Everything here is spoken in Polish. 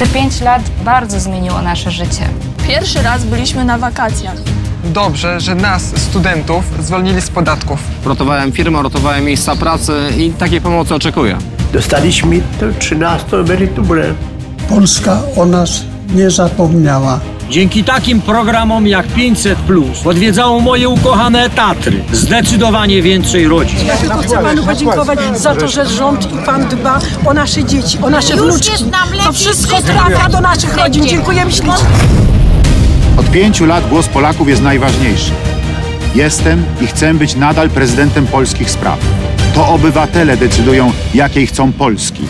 Te pięć lat bardzo zmieniło nasze życie. Pierwszy raz byliśmy na wakacjach. Dobrze, że nas, studentów, zwolnili z podatków. Rotowałem firmę, rotowałem miejsca pracy i takiej pomocy oczekuję. Dostaliśmy tę 13 emeryturę. Polska o nas nie zapomniała. Dzięki takim programom jak 500 odwiedzało moje ukochane Tatry. Zdecydowanie więcej rodzin. Ja tylko chcę panu podziękować za to, że rząd i pan dba o nasze dzieci, o nasze wnuczki. To wszystko trafia do naszych rodzin. Dziękujemy ślicznie. Od pięciu lat głos Polaków jest najważniejszy. Jestem i chcę być nadal prezydentem polskich spraw. To obywatele decydują, jakiej chcą Polski.